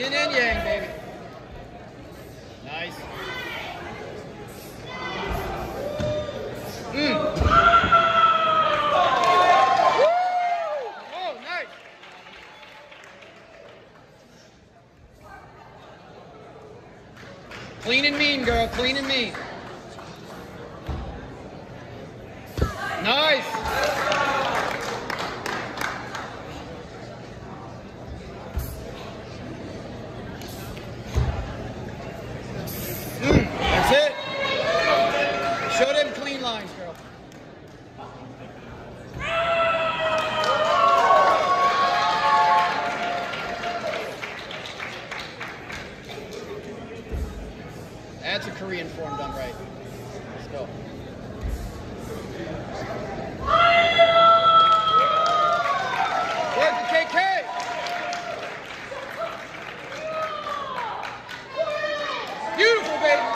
Yin and yang, baby. Nice. Mm. Oh. Clean and mean, girl. Clean and mean. girl. That's a Korean form done right. Let's go. KK! Beautiful, baby!